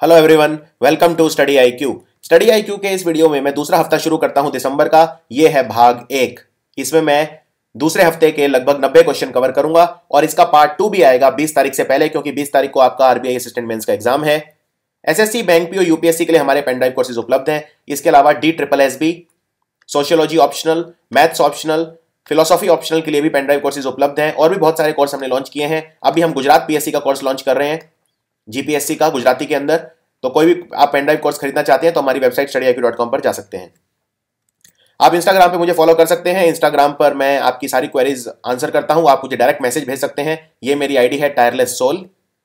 Hello everyone welcome to study I Q study I Q के इस video में मैं दूसरा हफ़्ता शुरू करता हूँ दिसंबर का। ये है भाग एक। इसमें मैं दूसरे हफ़्ते के लगभग 90 क्वेश्चन कवर करूँगा और इसका पार्ट टू भी आएगा 20 तारीख से पहले क्योंकि 20 तारीख को आपका आरबीआई असिस्टेंट मेंस का एग्ज़ाम है। एसएससी बैंक पीओ यूपीएससी के लिए हमारे पेनड्राइव कोर्सेज उपलब्ध हैं। इसके अलावा D triple S B sociology optional maths optional philosophy optional के लिए भी पेनड्राइव कोर्सेज उपलब्ध हैं और भी बहुत सारे कोर्स हमने लॉन्च किए हैं। अभी हम गुजरात पीएससी का कोर्स लॉन्च कर रहे हैं। जीपीएससी का गुजराती के अंदर तो कोई भी आप पेनड्राइव कोर्स खरीदना चाहते हैं तो हमारी वेबसाइट स्टडी पर जा सकते हैं। आप इंस्टाग्राम पे मुझे फॉलो कर सकते हैं। इंस्टाग्राम पर मैं आपकी सारी क्वेरीज आंसर करता हूँ। आप मुझे डायरेक्ट मैसेज भेज सकते हैं। ये मेरी आईडी है टायरलेस सोल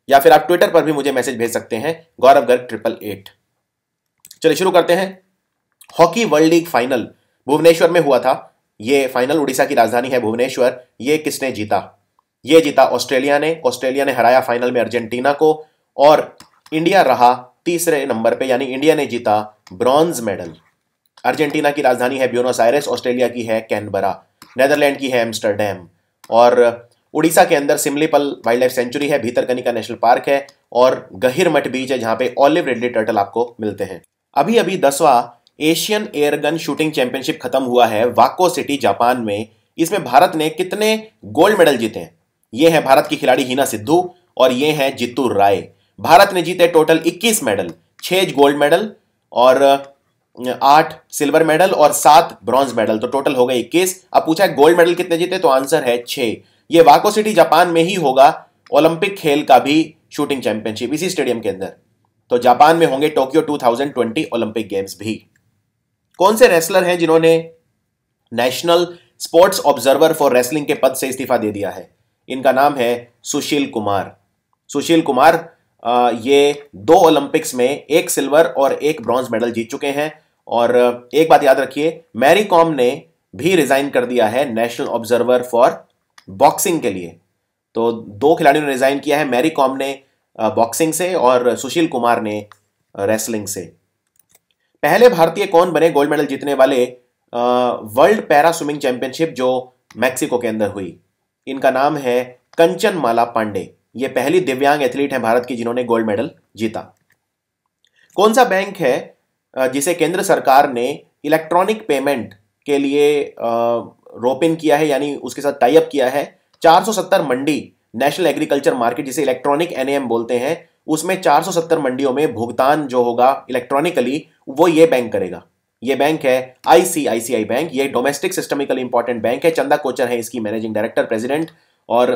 या फिर आप ट्विटर पर भी मुझे मैसेज भेज सकते हैं। गौरव गर्ग ट्रिपल एट चलिए शुरू करते हैं। Hockey world league final Bhubaneswar में हुआ था। ये फाइनल उड़ीसा की राजधानी है भुवनेश्वर। ये किसने जीता? ये जीता ऑस्ट्रेलिया ने। ऑस्ट्रेलिया ने हराया फाइनल में अर्जेंटीना को। और इंडिया रहा तीसरे नंबर पे, यानी इंडिया ने जीता ब्रॉन्ज मेडल। अर्जेंटीना की राजधानी है ब्यूनोस आयरेस, ऑस्ट्रेलिया की है कैनबरा, नेदरलैंड की है एम्स्टरडेम और उड़ीसा के अंदर सिमलीपल वाइल्ड लाइफ सेंचुरी है, भीतरकनिका नेशनल पार्क है और गहिर मठ बीच है जहाँ पे ऑलिव रेडली टर्टल आपको मिलते हैं। अभी अभी दसवां एशियन एयरगन शूटिंग चैंपियनशिप खत्म हुआ है वाको सिटी, जापान में। इसमें भारत ने कितने गोल्ड मेडल जीते हैं? ये है भारत की खिलाड़ी हिना सिद्धू और ये है जितू राय। भारत ने जीते टोटल 21 मेडल, छह गोल्ड मेडल और आठ सिल्वर मेडल और सात ब्रॉन्ज मेडल तो टोटल हो गए इक्कीस। अब पूछा है, गोल्ड मेडल कितने जीते तो आंसर है छह। ये वाको सिटी जापान में ही होगा, ओलंपिक खेल का भी शूटिंग चैंपियनशिप इसी स्टेडियम के अंदर। तो जापान में होंगे टोक्यो 2020 ओलंपिक गेम्स भी। कौन से रेसलर हैं जिन्होंने national sports observer for wrestling के पद से इस्तीफा दे दिया है? इनका नाम है सुशील कुमार। सुशील कुमार ये दो ओलंपिक्स में एक सिल्वर और एक ब्रॉन्ज मेडल जीत चुके हैं। और एक बात याद रखिए मैरी कॉम ने भी रिजाइन कर दिया है नेशनल ऑब्जर्वर फॉर बॉक्सिंग के लिए। तो दो खिलाड़ियों ने रिजाइन किया है मैरी कॉम ने बॉक्सिंग से और सुशील कुमार ने रेसलिंग से। पहले भारतीय कौन बने गोल्ड मेडल जीतने वाले वर्ल्ड पैरा स्विमिंग चैंपियनशिप जो मैक्सिको के अंदर हुई। इनका नाम है कंचन माला पांडे। ये पहली दिव्यांग एथलीट है भारत की जिन्होंने गोल्ड मेडल जीता। कौन सा बैंक है जिसे केंद्र सरकार ने इलेक्ट्रॉनिक पेमेंट के लिए रोपिन किया है, यानी उसके साथ टाइप किया है? 470 मंडी नेशनल एग्रीकल्चर मार्केट, जिसे इलेक्ट्रॉनिक एनएएम बोलते हैं, उसमें 470 मंडियों में भुगतान जो होगा इलेक्ट्रॉनिकली, वो ये बैंक करेगा। ये बैंक है आईसीआईसीआई बैंक ये डोमेस्टिक सिस्टमिकल इंपॉर्टेंट बैंक है। चंदा कोचर है इसकी मैनेजिंग डायरेक्टर प्रेसिडेंट और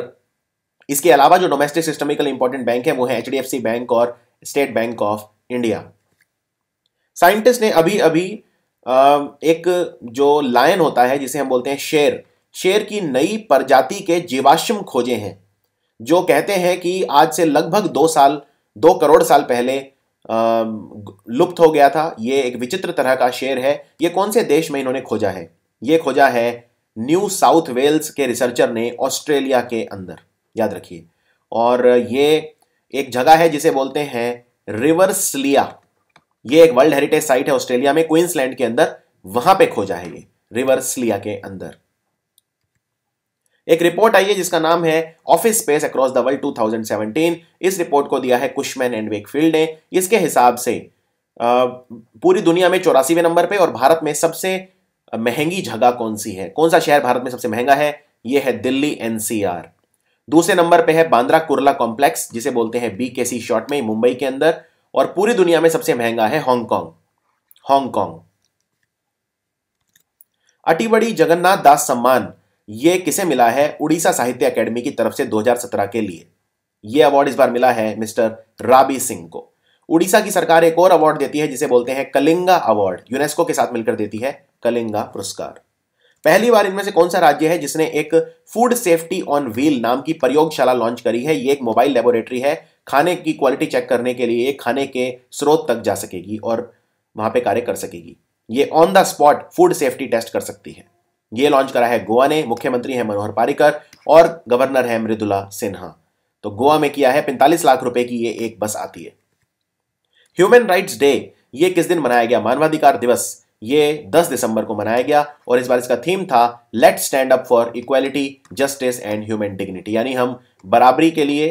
इसके अलावा जो डोमेस्टिक सिस्टमिकल इंपॉर्टेंट बैंक है, वो है एचडीएफसी बैंक और State Bank of India scientist ने अभी अभी एक जो लायन होता है, जिसे हम बोलते हैं शेर शेर की नई प्रजाति के जीवाश्म खोजे हैं, जो कहते हैं कि आज से लगभग दो साल, दो करोड़ साल पहले लुप्त हो गया था। ये एक विचित्र तरह का शेर है। ये कौन से देश में इन्होंने खोजा है? ये खोजा है न्यू साउथ वेल्स के रिसर्चर ने ऑस्ट्रेलिया के अंदर। याद रखिए। और ये एक जगह है जिसे बोलते हैं रिवर स्लिया ये एक वर्ल्ड हेरिटेज साइट है ऑस्ट्रेलिया में, क्वींसलैंड के अंदर। वहाँ पे खोजा है ये रिवर स्लिया के अंदर। एक रिपोर्ट आई है जिसका नाम है office space across the world 2017 इस रिपोर्ट को दिया है कुशमैन एंड वेकफील्ड ने। इसके हिसाब से पूरी दुनिया में चौरासीवें नंबर पे और भारत में सबसे महँगी जगह कौन सी है? कौन सा शहर भारत में सबसे महँगा है? यह है दिल्ली एनसीआर। दूसरे नंबर पे है बांद्रा कुरला कॉम्प्लेक्स, जिसे बोलते हैं बी के सी शॉर्ट में मुंबई के अंदर, और पूरी दुनिया में सबसे महँगा है Hong Kong Hong Kong Atibadi Jagannath Das सम्मान, ये किसे मिला है उड़ीसा साहित्य अकेडमी की तरफ़ से 2017 के लिए? यह अवार्ड इस बार मिला है मिस्टर राबी सिंह को। उड़ीसा की सरकार एक और अवार्ड देती है, जिसे बोलते हैं कलिंगा अवार्ड यूनेस्को के साथ मिलकर देती है कलिंगा पुरस्कार। पहली बार इनमें से कौन सा राज्य है जिसने एक फ़ूड सेफ्टी ऑन व्हील नाम की प्रयोगशाला लॉन्च करी है? ये एक मोबाइल लेबोरेटरी है। खाने की क्वालिटी चेक करने के लिए खाने के स्रोत तक जा सकेगी और वहाँ पे कार्य कर सकेगी। ये on the spot food safety test कर सकती है। ये लॉन्च करा है गोवा ने। मुख्यमंत्री है मनोहर पारिकर और गवर्नर है मृदुला सिन्हा। तो गोवा में किया है पैंतालीस लाख रुपए की ये एक बस आती है। ह्यूमन राइट्स डे ये किस दिन मनाया गया? मानवाधिकार दिवस। ये 10 दिसंबर को मनाया गया और इस बार इसका थीम था let stand up for equality justice and human dignity यानी हम बराबरी के लिए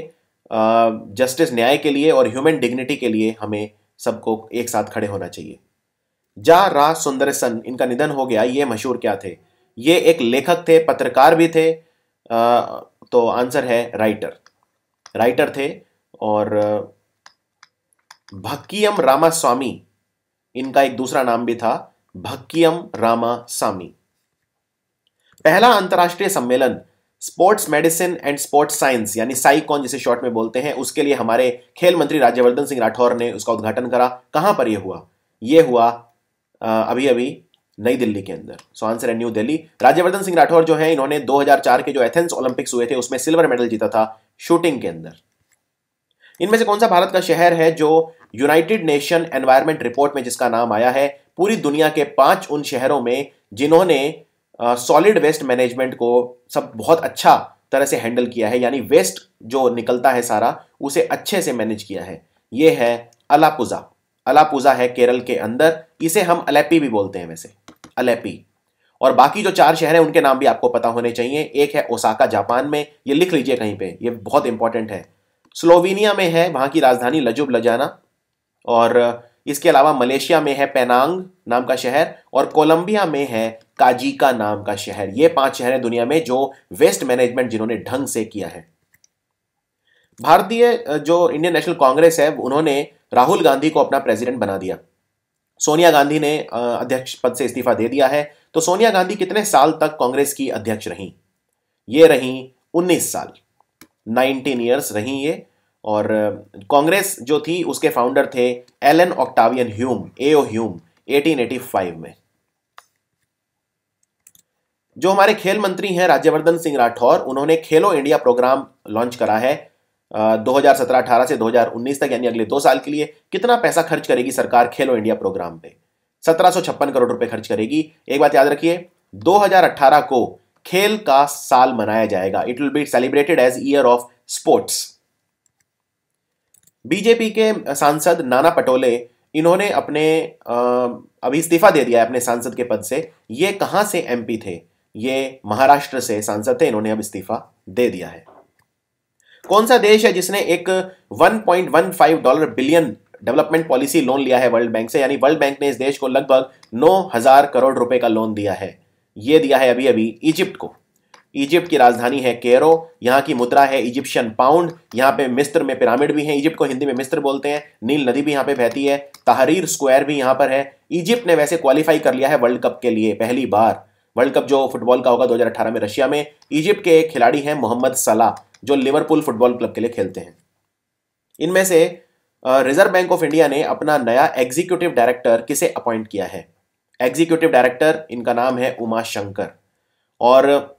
जस्टिस न्याय के लिए और ह्यूमन डिग्निटी के लिए हमें सबको एक साथ खड़े होना चाहिए। जा रा सुंदरसन इनका निधन हो गया ये मशहूर क्या थे? ये एक लेखक थे पत्रकार भी थे आ, तो आंसर है राइटर। राइटर थे और भक्कियम रामास्वामी इनका एक दूसरा नाम भी था भक्कियम रामास्वामी पहला अंतर्राष्ट्रीय सम्मेलन sports medicine and sports science यानी साइकॉन जिसे शॉर्ट में बोलते हैं, उसके लिए हमारे खेल मंत्री राज्यवर्धन सिंह राठौर ने उसका उद्घाटन करा। कहाँ पर यह हुआ? यह हुआ अभी अभी नई दिल्ली के अंदर। सो आंसर है न्यू दिल्ली राज्यवर्धन सिंह राठौर जो है, इन्होंने 2004 के जो एथेंस ओलंपिक्स हुए थे, उसमें सिल्वर मेडल जीता था शूटिंग के अंदर। इनमें से कौन सा भारत का शहर है जो यूनाइटेड नेशन एनवायरमेंट रिपोर्ट में जिसका नाम आया है? पूरी दुनिया के पाँच उन शहरों में जिन्होंने सॉलिड वेस्ट मैनेजमेंट को सब बहुत अच्छा तरह से हैंडल किया है, यानी वेस्ट जो निकलता है सारा, उसे अच्छे से मैनेज किया है। ये है अलापुजा अलापुजा है केरल के अंदर, इसे हम अलेपी भी बोलते हैं वैसे। अलेपी और बाकी जो चार शहर हैं, उनके नाम भी आपको पता होने चाहिए। एक है ओसाका जापान में। ये लिख लीजिए कहीं पे, ये बहुत इंपॉर्टेंट है। स्लोवेनिया में है, वहाँ की राजधानी लजुब, लजाना। और इसके अलावा मलेशिया में है पेनांग नाम का शहर और कोलंबिया में है काजिका नाम का शहर। ये पाँच शहर हैं दुनिया में जो वेस्ट मैनेजमेंट जिन्होंने ढंग से किया है। भारतीय जो इंडियन नेशनल कांग्रेस है, उन्होंने राहुल गांधी को अपना प्रेसिडेंट बना दिया। सोनिया गांधी ने अध्यक्ष पद से इस्तीफा दे दिया है। तो सोनिया गांधी कितने साल तक कांग्रेस की अध्यक्ष रही? ये रही 19 साल। 19 इयर्स रही ये। और कांग्रेस जो थी, उसके फाउंडर थे Allan Octavian Hume A O 1885 में। जो हमारे खेल मंत्री हैं राज्यवर्धन सिंह राठौर, उन्होंने खेलो इंडिया प्रोग्राम लॉन्च करा है 2017-18 से 2019 तक, यानी अगले दो साल के लिए। कितना पैसा खर्च करेगी सरकार खेलो इंडिया प्रोग्राम पे? सत्रह सौ छप्पन करोड़ रुपए खर्च करेगी। एक बात याद रखिए 2018 को खेल का साल मनाया जाएगा। It will be celebrated as year of sports BJP के सांसद नाना पटोले, इन्होंने अपने अभी इस्तीफा दे दिया है अपने सांसद के पद से। ये कहाँ से एमपी थे? ये महाराष्ट्र से सांसद थे, इन्होंने अब इस्तीफा दे दिया है। कौन सा देश है जिसने एक 1.15 dollar billion development policy loan लिया है वर्ल्ड बैंक से? यानी वर्ल्ड बैंक ने इस देश को लगभग 9000 करोड़ रुपए का लोन दिया है। यह दिया है अभी अभी इजिप्ट को। इजिप्ट की राजधानी है केरो, यहाँ की मुद्रा है इजिप्शियन पाउंड, यहाँ पे मिस्र में पिरामिड भी है, इजिप्ट को हिंदी में मिस्र बोलते हैं, नील नदी भी यहाँ पे बहती है, तहरीर स्क्वायर भी यहाँ पर है, इजिप्ट ने वैसे क्वालिफाई कर लिया है वर्ल्ड कप के लिए, पहली बार। वर्ल्ड कप जो फुटबॉल का होगा 2018 में रशिया में, इजिप्ट के एक खिलाड़ी हैं मोहम्मद सलाह, जो लिवरपूल फुटबॉल क्लब के लिए खेलते हैं। इनमें से रिज़र्व बैंक ऑफ़ इंडिया ने अपना नया एग्जीक्यूटिव डायरेक्टर किसे अपॉइंट किया है? एग्जीक्यूटिव डायरेक्टर इनका नाम है उमा शंकर। और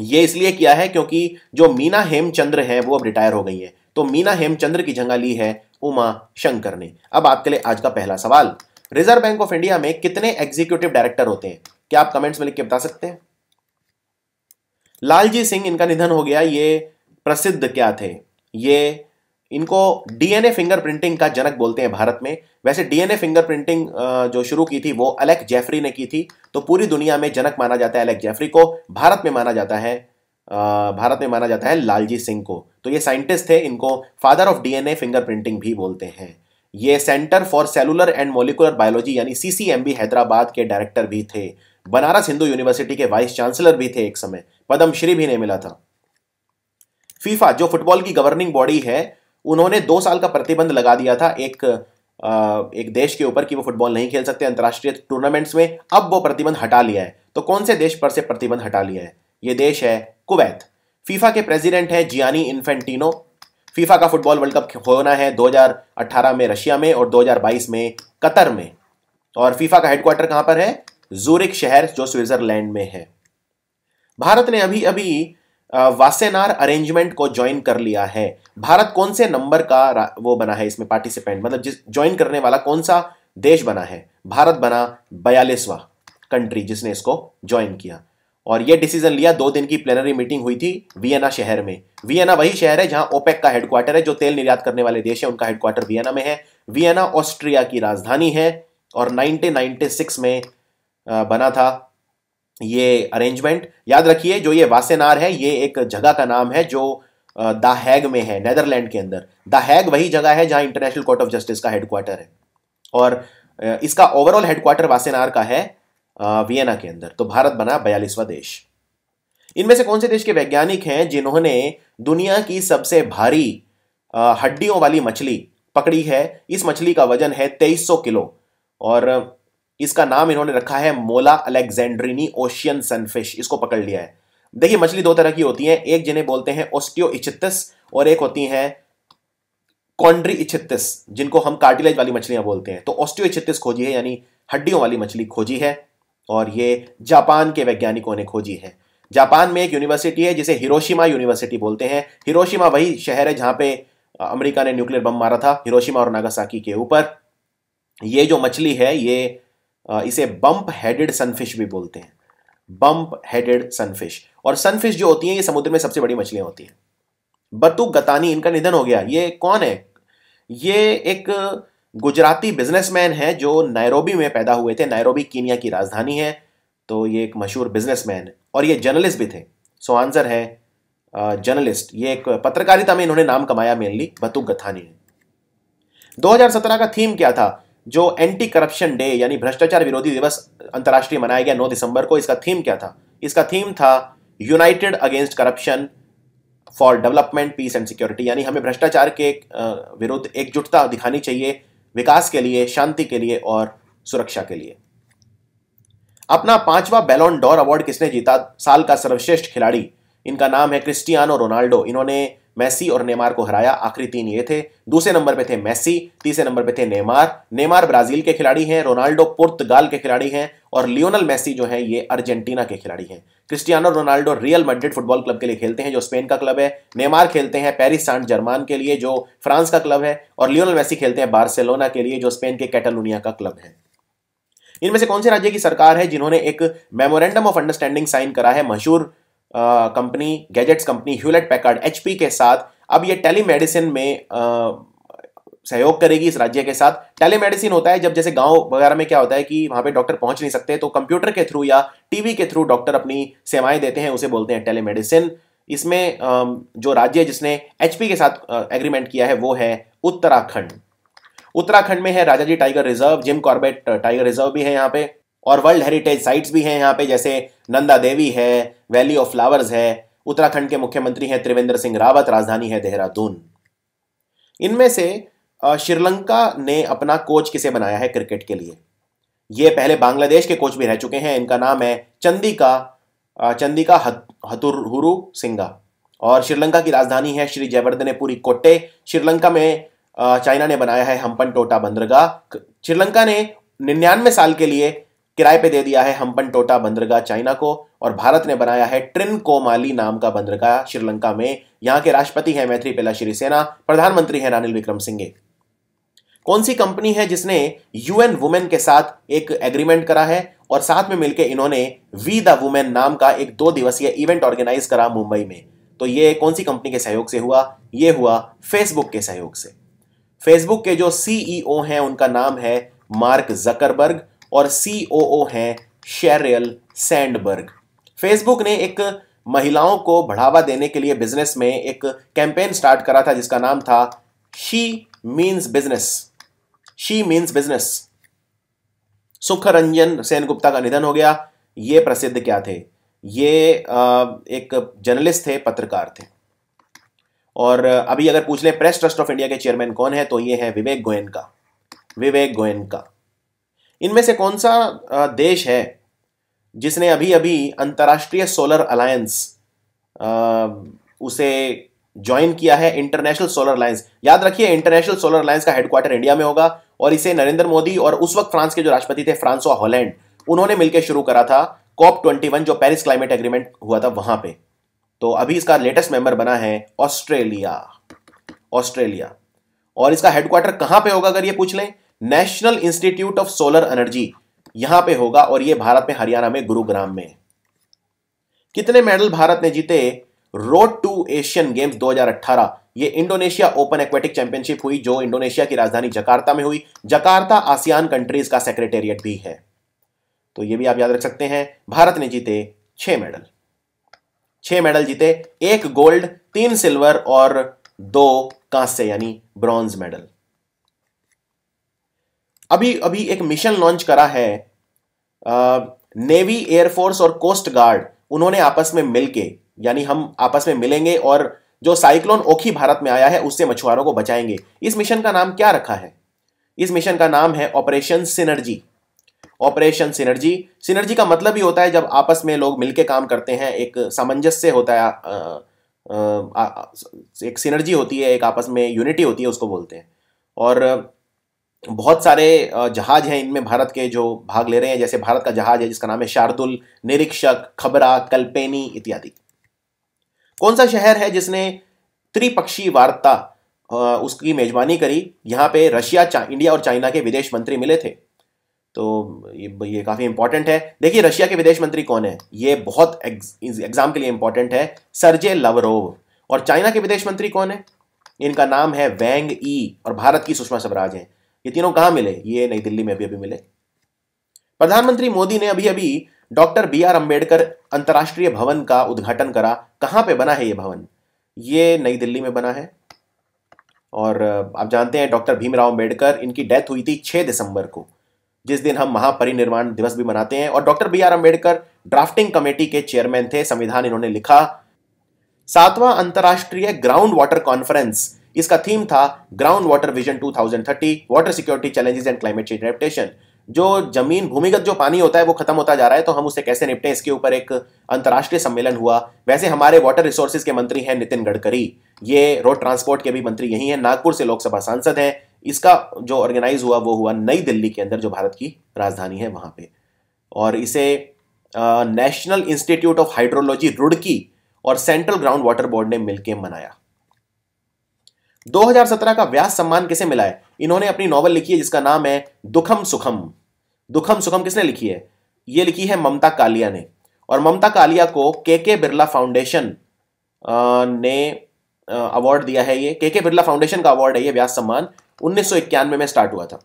ये इसलिए किया है क्योंकि जो मीना हेमचंद्र है, वो अब रिटायर हो गई है। तो मीना हेमचंद्र की जगह ली है उमा शंकर ने। अब आपके लिए आज का पहला सवाल, रिज़र्व बैंक ऑफ़ इंडिया में कितने एग्जीक्यूटिव डायरेक्टर होते हैं? क्या आप कमेंट्स में लिख के बता सकते हैं? लालजी सिंह, इनका निधन हो गया, ये प्रसिद्ध क्या थे? ये इनको डीएनए फिंगरप्रिंटिंग का जनक बोलते हैं भारत में। वैसे डीएनए फिंगरप्रिंटिंग जो शुरू की थी वो अलेक जेफरी ने की थी तो पूरी दुनिया में जनक माना जाता है अलेक जेफरी को, भारत में माना जाता है भारत में माना जाता है लालजी सिंह को। तो ये साइंटिस्ट थे, इनको फादर ऑफ़ डीएनए फिंगरप्रिंटिंग भी बोलते हैं। ये centre for cellular and molecular biology यानी सीसीएमबी हैदराबाद के डायरेक्टर भी थे। बनारस हिंदू यूनिवर्सिटी के वाइस चांसलर भी थे एक समय। पद्मश्री भी नहीं मिला था। फीफा, जो फुटबॉल की गवर्निंग बॉडी है उन्होंने दो साल का प्रतिबंध लगा दिया था एक एक देश के ऊपर कि वो फुटबॉल नहीं खेल सकते अंतर्राष्ट्रीय टूर्नामेंट्स में। अब वो प्रतिबंध हटा लिया है। तो कौन से देश पर से प्रतिबंध हटा लिया है? ये देश है कुवैत। फीफा के प्रेसिडेंट है जियानी इन्फेंटिनो। फीफा का फुटबॉल वर्ल्ड कप होना है 2018 में रशिया में और 2022 में कतर में। और फीफा का हेडक्वार्टर कहाँ पर है? जूरिक शहर, जो स्विट्जरलैंड में है। भारत ने अभी अभी वासेनार अरेंजमेंट को ज्वाइन कर लिया है। भारत कौन से नंबर का वो बना है इसमें पार्टिसिपेंट मतलब जिस ज्वाइन करने वाला कौन सा देश बना है? भारत बना बयालीसवा कंट्री जिसने इसको ज्वाइन किया। और ये डिसीज़न लिया, दो दिन की प्लेनरी मीटिंग हुई थी वियना शहर में। वियना वही शहर है जहाँ ओपेक का हेडक्वार्टर है, जो तेल निर्यात करने वाले देश है, उनका हेडक्वार्टर वियना में है। वियना, ऑस्ट्रिया की राजधानी है, और 1996 में बना था ये अरेंजमेंट याद रखिए, जो ये वासेनार है, ये एक जगह का नाम है जो द हैग में है, नेदरलैंड के अंदर। द हैग वही जगह है जहाँ इंटरनेशनल कोर्ट ऑफ़ जस्टिस का हेडक्वार्टर है। और इसका ओवरऑल हेडक्वार्टर वासेनार का है वियना के अंदर। तो भारत बना बयालीसवा देश। इनमें से कौन से देश के वैज्ञानिक हैं जिन्होंने दुनिया की सबसे भारी हड्डियों वाली मछली पकड़ी है? इस मछली का वज़न है 2300 किलो। और इसका नाम इन्होंने रखा है मोला अलेक्जेंड्रिनी ओशियन सनफिश। इसको पकड़ लिया है। देखिए, मछली दो तरह की होती है। एक जिन्हें बोलते हैं ओस्टियो और एक होती हैं कॉन्ड्री इचित्तिस जिनको हम कार्टिलेज वाली मछलियाँ बोलते हैं। तो ऑस्टियो इचित्तिस खोजी है, यानी हड्डियों वाली मछली खोजी है और ये जापान के वैज्ञानिकों ने खोजी है। जापान में एक यूनिवर्सिटी है, जिसे हिरोशिमा यूनिवर्सिटी बोलते हैं। हिरोशिमा वही शहर है जहाँ पे अमेरिका ने न्यूक्लियर बम मारा था, हिरोशिमा और नागासाकी के ऊपर। ये जो मछली है, ये इसे बम्प हेडेड सनफिश भी बोलते हैं। बम्प हेडेड सनफिश और सनफिश जो होती है, ये समुद्र में सबसे बड़ी मछलियाँ होती हैं। बतु गतानी, इनका निधन हो गया। ये कौन है? ये एक गुजराती बिजनेसमैन है जो नायरोबी में पैदा हुए थे। नायरोबी कीनिया की राजधानी है। तो ये एक मशहूर बिजनेसमैन और ये जर्नलिस्ट भी थे। सो आंसर है जर्नलिस्ट ये एक पत्रकारिता में इन्होंने नाम कमाया मेनली बतुक गथानी ने 2017 का थीम क्या था? जो एंटी करप्शन डे यानी भ्रष्टाचार विरोधी दिवस अंतर्राष्ट्रीय मनाया गया 9 दिसंबर को, इसका थीम क्या था? इसका थीम था united against corruption for development peace and security यानी हमें भ्रष्टाचार के विरुद्ध एकजुटता दिखानी चाहिए विकास के लिए, शांति के लिए और सुरक्षा के लिए। अपना पांचवा बैलोन डॉर अवार्ड किसने जीता? साल का सर्वश्रेष्ठ खिलाड़ी। इनका नाम है क्रिस्टियानो रोनाल्डो। इन्होंने मेसी और नेमार को हराया आखिरी तीन ये थे। दूसरे नंबर पे थे मेसी तीसरे नंबर पे थे नेमार। नेमार ब्राज़ील के खिलाड़ी हैं, रोनाल्डो पुर्तगाल के खिलाड़ी हैं और लियोनल मेसी जो है, ये अर्जेंटीना के खिलाड़ी हैं। Cristiano Ronaldo Real Madrid football club के लिए खेलते हैं, जो स्पेन का क्लब है। नेमार खेलते हैं पेरिस सांट जर्मान के लिए, जो फ्रांस का क्लब है। और लियोनल मेसी खेलते हैं बार्सिलोना के लिए, जो स्पेन के कैटलोनिया का क्लब है। इनमें से कौन से राज्य की सरकार है, जिन्होंने एक मेमोरेंडम ऑफ़ अंडरस्टैंडिंग साइन करा है? मशहूर company gadgets company Hewlett Packard HP के साथ अब ये टेलीमेडिसिन में आ, सहयोग करेगी इस राज्य के साथ। टेलीमेडिसिन होता है जब जैसे गाँव वगैरह में क्या होता है कि वहाँ पे डॉक्टर पहुँच नहीं सकते तो कंप्यूटर के थ्रू या टीवी के थ्रू डॉक्टर अपनी सेवाएँ देते हैं उसे बोलते हैं टेलीमेडिसिन। इसमें जो राज्य जिसने एचपी के साथ एग्रीमेंट किया है वो है उत्तराखंड। उत्तराखंड में है Rajaji tiger reserve Jim Corbett tiger reserve भी है यहाँ पे। और वर्ल्ड हेरिटेज साइट्स भी हैं यहाँ पे, जैसे नंदा देवी है वैली ऑफ़ फ्लावर्स है, उत्तराखंड के मुख्यमंत्री हैं त्रिवेंद्र सिंह रावत, राजधानी है देहरादून। इनमें से श्रीलंका ने अपना कोच किसे बनाया है क्रिकेट के लिए? ये पहले बांग्लादेश के कोच भी रह चुके हैं, इनका नाम है चंदिका चंदिका हतुरहुरु सिंगा और श्रीलंका की राजधानी है श्री जयवर्धनेपुरी कोट्टे। श्रीलंका में चाइना ने बनाया है हम्पन टोटा बंदरगाह। श्रीलंका ने निन्यानवे साल के लिए किराए पे दे दिया है हम्पन टोटा बंदरगाह चाइना को और भारत ने बनाया है ट्रिन कोमाली नाम का बंदरगाह श्रीलंका में। यहाँ के राष्ट्रपति हैं मैत्री पेला श्रीसेना, प्रधानमंत्री हैं रानिल विक्रम सिंह कौन सी कंपनी है जिसने यूएन वुमेन के साथ एक एग्रीमेंट करा है और साथ में मिलकर इन्होंने वी द वुमेन नाम का एक दो दिवसीय इवेंट ऑर्गेनाइज करा मुंबई में? तो ये कौन सी कंपनी के सहयोग से हुआ? ये हुआ फेसबुक के सहयोग से। फेसबुक के जो सीईओ हैं, उनका नाम है मार्क जकरबर्ग। और सीओओ हैं शेरियल सैंडबर्ग फेसबुक ने एक महिलाओं को बढ़ावा देने के लिए बिज़नेस में एक कैंपेन स्टार्ट करा था, जिसका नाम था she means business she means business Sukh Ranjan Sen Gupta का निधन हो गया। ये प्रसिद्ध क्या थे? ये एक जर्नलिस्ट थे, पत्रकार थे। और, अभी अगर पूछ लें प्रेस ट्रस्ट ऑफ़ इंडिया के चेयरमैन कौन है तो ये है विवेक गोयन का विवेक गोयन का इनमें से कौन सा देश है जिसने अभी अभी अंतर्राष्ट्रीय सोलर अलायंस उसे ज्वाइन किया है इंटरनेशनल सोलर अलायंस याद रखिए इंटरनेशनल सोलर अलायंस का हेडक्वार्टर इंडिया में होगा और इसे नरेंद्र मोदी और उस वक्त फ्रांस के जो राष्ट्रपति थे फ्रांसवा हॉलैंड उन्होंने मिलकर शुरू करा था कॉप ट्वेंटी वन जो पेरिस क्लाइमेट एग्रीमेंट हुआ था वहाँ पे। तो अभी इसका लेटेस्ट मेंबर बना है ऑस्ट्रेलिया ऑस्ट्रेलिया और इसका हेडक्वार्टर कहाँ पे होगा, अगर ये पूछ लें? National institute of solar energy यहाँ पे होगा और ये भारत में, हरियाणा में, गुरुग्राम में। कितने मेडल भारत ने जीते? रोड टू एशियन गेम्स 2018 ये इंडोनेशिया ओपन एक्वेटिक चैंपियनशिप हुई, जो इंडोनेशिया की राजधानी जकार्ता में हुई। जकार्ता आसियान कंट्रीज़ का सेक्रेटेरिएट भी है। तो ये भी आप याद रख सकते हैं, भारत ने जीते छह मेडल। छह मेडल जीते, एक गोल्ड तीन सिल्वर और दो कांस्य, यानी ब्रॉन्ज मेडल अभी अभी एक मिशन लॉन्च करा है नेवी एयरफोर्स और कोस्ट गार्ड उन्होंने आपस में मिलके यानी हम आपस में मिलेंगे और जो साइक्लोन ओखी भारत में आया है उससे मछुआरों को बचाएँगे। इस मिशन का नाम क्या रखा है? इस मिशन का नाम है operation synergy. Operation synergy. Synergy का मतलब ही होता है जब आपस में लोग मिलके काम करते हैं एक सामंजस्य होता है आ, आ, आ, एक सिनर्जी होती है एक आपस में यूनिटी होती है उसको बोलते हैं। और बहुत सारे जहाज़ हैं इनमें भारत के जो भाग ले रहे हैं। जैसे भारत का जहाज़ है, जिसका नाम है शार्दुल, निरीक्षक, खबरा, कल्पेनी इत्यादि। कौन सा शहर है जिसने त्रिपक्षीय वार्ता उसकी मेजबानी करी? यहाँ पे रशिया इंडिया और चाइना के विदेश मंत्री मिले थे। तो ये काफ़ी इंपॉर्टेंट है। देखिए, रशिया के विदेश मंत्री कौन है? ये बहुत एग्ज़ाम के लिए इंपॉर्टेंट है, सरजे लवरोव। और चाइना के विदेश मंत्री कौन है? इनका नाम है वैंग ई, और भारत की सुषमा स्वराज हैं। ये तीनों कहाँ मिले? ये नई दिल्ली में अभी अभी मिले। प्रधानमंत्री मोदी ने अभी अभी डॉक्टर बी आर अंबेडकर अंतर्राष्ट्रीय भवन का उद्घाटन करा। कहाँ पे बना है ये भवन? ये नई दिल्ली में बना है। और, आप जानते हैं, डॉक्टर भीमराव अंबेडकर इनकी डेथ हुई थी 6 दिसंबर को, जिस दिन हम महापरिनिर्वाण दिवस भी मनाते हैं। और doctor B R Ambedkar drafting committee के चेयरमैन थे, संविधान इन्होंने लिखा। सातवां अंतर्राष्ट्रीय ग्राउंड वाटर कॉन्फ्रेंस इसका थीम था ground water vision 2030 water security challenges and climate change adaptation जो ज़मीन भूमिगत जो पानी होता है, वो खत्म होता जा रहा है तो हम उसे कैसे निपटें? इसके ऊपर एक अंतर्राष्ट्रीय सम्मेलन हुआ। वैसे हमारे वाटर रिसोर्सेज के मंत्री हैं नितिन गडकरी। ये रोड ट्रांसपोर्ट के भी मंत्री यही हैं। नागपुर से लोकसभा सांसद हैं। इसका जो ऑर्गेनाइज हुआ, वो हुआ नई दिल्ली के अंदर, जो भारत की राजधानी है वहाँ पे। और इसे national institute of hydrology Roorkee और सेंट्रल ग्राउंड वाटर बोर्ड ने मिलकर मनाया। 2017 का व्यास सम्मान किसे मिला है? इन्होंने अपनी नॉवल लिखी है जिसका नाम है दुखम सुखम। दुखम सुखम किसने लिखी है? ये लिखी है ममता कालिया ने। और ममता कालिया को के के बिरला फाउंडेशन ने अवार्ड दिया है ये। के के बिरला फाउंडेशन का अवार्ड है ये व्यास सम्मान। उन्नीस सौ इक्यानवे में स्टार्ट हुआ था।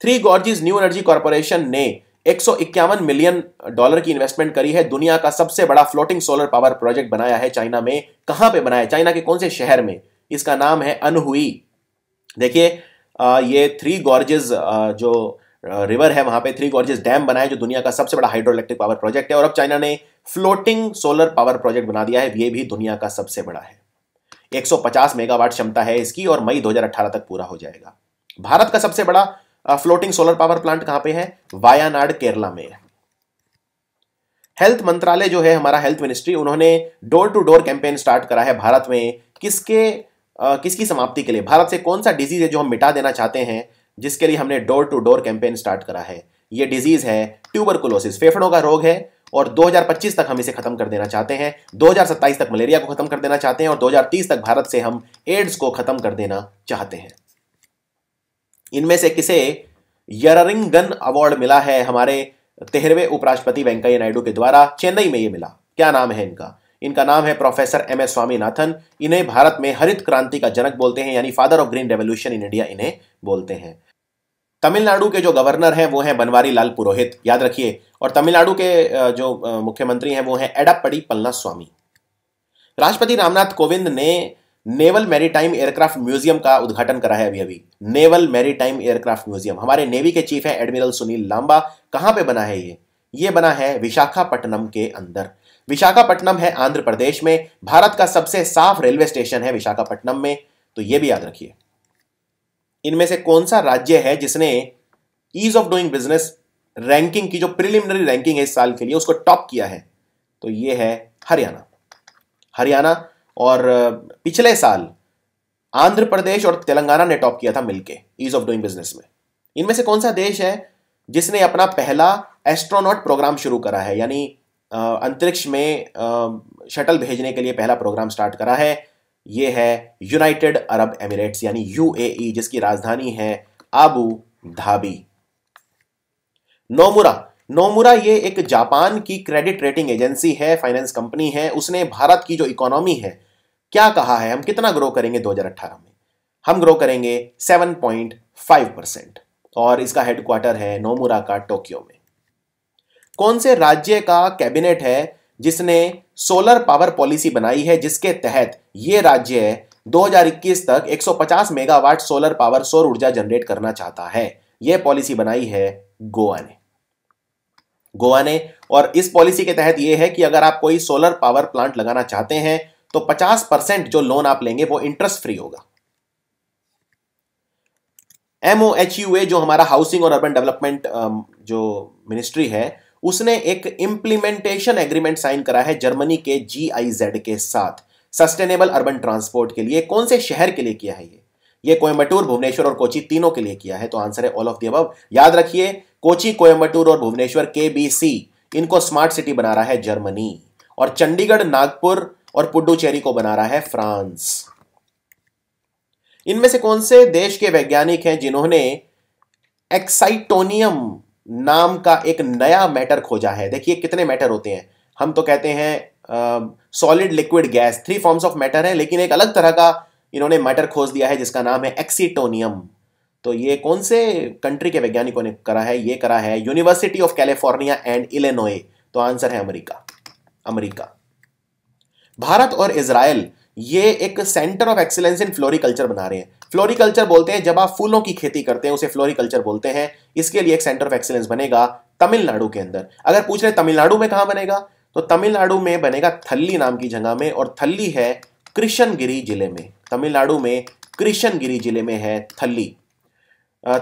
Three gorges new energy corporation ने एक सौ इक्यावन मिलियन डॉलर की इन्वेस्टमेंट करी है। दुनिया का सबसे बड़ा फ्लोटिंग सोलर पावर प्रोजेक्ट बनाया है चाइना में। कहाँ पे बनाया चाइना के कौन से शहर में? इसका नाम है अनहुई। देखिए ये थ्री गॉर्जेस जो रिवर है, वहाँ पे थ्री गॉर्जेस डैम बनाए जो दुनिया का सबसे बड़ा हाइड्रो इलेक्ट्रिक पावर प्रोजेक्ट है, और अब चाइना ने फ्लोटिंग सोलर पावर प्रोजेक्ट बना दिया है, ये भी दुनिया का सबसे बड़ा है। 150 मेगावाट क्षमता है इसकी, और मई 2018 तक पूरा हो जाएगा। भारत का सबसे बड़ा फ्लोटिंग सोलर पावर प्लांट कहाँ पे है? वायानाड, केरला में हेल्थ मंत्रालय जो है, हमारा हेल्थ मिनिस्ट्री उन्होंने door to door campaign start करा है भारत में, किसके किसकी समाप्ति के लिए? भारत से कौन सा डिज़ीज़ है जो हम मिटा देना चाहते हैं, जिसके लिए हमने door to door campaign start करा है? ये डिज़ीज़ है ट्यूबरकुलोसिस फेफड़ों का रोग है और 2025 तक हम इसे खत्म कर देना चाहते हैं 2027 तक मलेरिया को खत्म कर देना चाहते हैं और 2030 तक भारत से हम एड्स को खत्म कर देना चाहते हैं। इनमें से किसे यरिंगन अवार्ड मिला है? हमारे तेरहवें उपराष्ट्रपति वेंकैया नायडू के द्वारा, चेन्नई में ये मिला। क्या नाम है इनका? इनका नाम है प्रोफेसर एम एस स्वामीनाथन। इन्हें भारत में हरित क्रांति का जनक बोलते हैं, यानी father of green revolution in India इन्हें बोलते हैं। तमिलनाडु के जो गवर्नर हैं, वो हैं बनवारी लाल पुरोहित, याद रखिए। और तमिलनाडु के जो मुख्यमंत्री हैं, वो हैं एडप्पड़ी पलना स्वामी राष्ट्रपति रामनाथ कोविंद ने नेवल मैरीटाइम एयरक्राफ्ट म्यूज़ियम का उद्घाटन करा है अभी अभी नेवल मैरीटाइम एयरक्राफ्ट म्यूज़ियम। हमारे नेवी के चीफ हैं एडमिरल सुनील लांबा। कहाँ पे बना है ये? ये बना है विशाखापट्टनम के अंदर। विशाखापट्टनम है आंध्र प्रदेश में। भारत का सबसे साफ़ रेलवे स्टेशन है विशाखापट्टनम में। तो यह भी याद रखिए। इनमें से कौन सा राज्य है जिसने ease of doing business ranking की, जो प्रिलिमिनरी रैंकिंग है इस साल के लिए, उसको टॉप किया है? तो यह है हरियाणा। हरियाणा और पिछले साल आंध्र प्रदेश और तेलंगाना ने टॉप किया था मिलके ईज ऑफ़ डूइंग बिज़नेस में। इनमें से कौन सा देश है जिसने अपना पहला एस्ट्रोनॉट प्रोग्राम शुरू करा है? यानी अंतरिक्ष में शटल भेजने के लिए पहला प्रोग्राम स्टार्ट करा है। ये है यूनाइटेड अरब एमिरेट्स यानी यूएई जिसकी राजधानी है आबू धाबी नोमुरा। नोमुरा ये एक जापान की क्रेडिट रेटिंग एजेंसी है फाइनेंस कंपनी है। उसने भारत की जो इकोनॉमी है, क्या कहा है, हम कितना ग्रो करेंगे 2018 में? हम ग्रो करेंगे 7.5 परसेंट और इसका हेडक्वार्टर है नोमुरा का टोक्यो में। कौन से राज्य का कैबिनेट है जिसने सोलर पावर पॉलिसी बनाई है जिसके तहत यह राज्य 2021 तक 150 मेगावाट सोलर पावर सौर ऊर्जा जनरेट करना चाहता है? यह पॉलिसी बनाई है गोवा ने। गोवा ने। और इस पॉलिसी के तहत यह है कि अगर आप कोई सोलर पावर प्लांट लगाना चाहते हैं तो 50 परसेंट जो लोन आप लेंगे, वो इंटरेस्ट फ्री होगा। एमओएचयूए जो हमारा हाउसिंग और अर्बन डेवलपमेंट जो मिनिस्ट्री है उसने एक इंप्लीमेंटेशन एग्रीमेंट साइन करा है जर्मनी के जीआईजेड के साथ। सस्टेनेबल अर्बन ट्रांसपोर्ट के लिए कौन से शहर के लिए किया है ये? ये कोयम्बटूर भुवनेश्वर और कोची तीनों के लिए किया है। तो आंसर है ऑल ऑफ़ दी अबव याद रखिए, कोची कोयम्बटूर और भुवनेश्वर के इनको स्मार्ट सिटी बना रहा है जर्मनी। और चंडीगढ़, नागपुर और पुडुचेरी को बना रहा है फ्रांस। इनमें से कौन से देश के वैज्ञानिक हैं जिन्होंने एक्साइटोनियम नाम का एक नया मैटर खोजा है। देखिए कितने मैटर होते हैं। हम तो कहते हैं solid liquid gas three forms of matter है, लेकिन एक अलग तरह का इन्होंने मैटर खोज दिया है, जिसका नाम है एक्सीटोनियम तो ये कौन से कंट्री के वैज्ञानिकों ने करा है? ये करा है university of California and Illinois तो आंसर है अमेरिका। अमेरिका। भारत और इसराइल ये एक centre of excellence in floriculture बना रहे हैं। फ्लोरिकल्चर बोलते हैं, जब आप फूलों की खेती करते हैं, उसे फ्लोरिकल्चर बोलते हैं, इसके लिए एक सेंटर ऑफ़ एक्सीलेंस बनेगा तमिलनाडु के अंदर। अगर पूछ रहे तमिलनाडु में कहाँ बनेगा? तो तमिलनाडु में बनेगा थल्ली नाम की जगह में, और थल्ली है कृष्णगिरी ज़िले में। तमिलनाडु में कृष्णगिरी ज़िले में है थल्ली।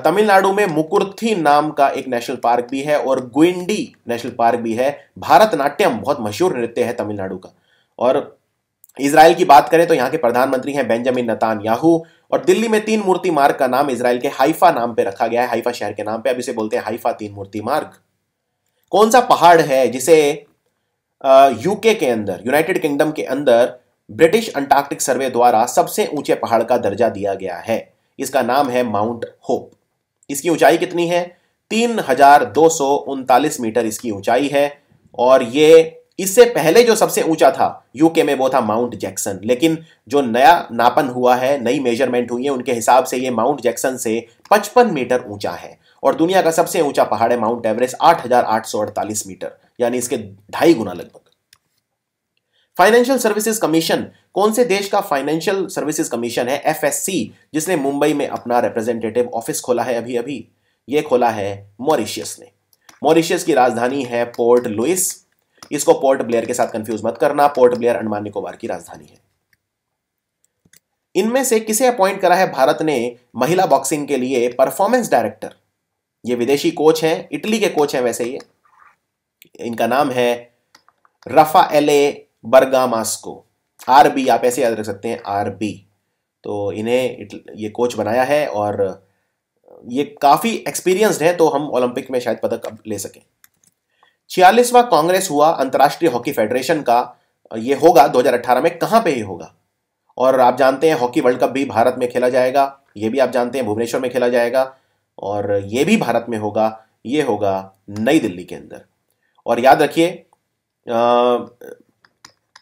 तमिलनाडु में मुकुर्थी नाम का एक नेशनल पार्क भी है, और गुइंडी नेशनल पार्क भी है। भारतनाट्यम बहुत मशहूर नृत्य है तमिलनाडु का। और इसराइल की बात करें तो यहाँ के प्रधानमंत्री हैं बेंजामिन नतान याहू और दिल्ली में तीन मूर्ति मार्ग का नाम इसराइल के हाइफा नाम पे रखा गया है, हाइफा शहर के नाम पे। अब इसे बोलते हैं हाइफा तीन मूर्ति मार्ग। कौन सा पहाड़ है जिसे यूके के अंदर यूनाइटेड किंगडम के अंदर ब्रिटिश अंटार्कटिक सर्वे द्वारा सबसे ऊँचे पहाड़ का दर्जा दिया गया है? इसका नाम है माउंट होप इसकी ऊंचाई कितनी है? तीन हज़ार दो सौ उनतालीस मीटर इसकी ऊंचाई है और ये इससे पहले जो सबसे ऊँचा था यूके में वो था माउंट जैक्सन लेकिन जो नया नापन हुआ है नई मेज़रमेंट हुई है उनके हिसाब से ये माउंट जैक्सन से 55 मीटर ऊँचा है। और दुनिया का सबसे ऊँचा पहाड़ है माउंट एवरेस्ट 8,848 मीटर यानी इसके ढाई गुना लगभग। फाइनेंशियल सर्विसेज़ कमीशन कौन से देश का फाइनेंशियल सर्विसेज़ कमीशन है? एफएससी जिसने मुंबई में अपना रिप्रेजेंटेटिव ऑफ़िस खोला है अभी अभी ये खोला है मॉरिशियस ने। मॉरिशियस की राजधानी है पोर्ट लुइस इसको पोर्ट ब्लेयर के साथ कंफ्यूज मत करना, पोर्ट ब्लेयर अंडमान निकोबार की राजधानी है। इनमें से किसे अपॉइंट करा है भारत ने महिला बॉक्सिंग के लिए परफॉर्मेंस डायरेक्टर ये विदेशी कोच हैं, इटली के कोच हैं वैसे ये इनका नाम है रफा एले बर्गामास्को। आर बी, आप ऐसे याद रख सकते हैं, आर बी। तो इन्हें ये कोच बनाया है और ये काफ़ी एक्सपीरियंसड है तो हम ओलंपिक में शायद पदक ले सकें। छियालीसवां कांग्रेस हुआ अंतर्राष्ट्रीय हॉकी फेडरेशन का, ये होगा 2018 में, कहाँ पे ये होगा? और आप जानते हैं हॉकी वर्ल्ड कप भी भारत में खेला जाएगा, ये भी आप जानते हैं भुवनेश्वर में खेला जाएगा, और ये भी भारत में होगा, ये होगा नई दिल्ली के अंदर। और याद रखिए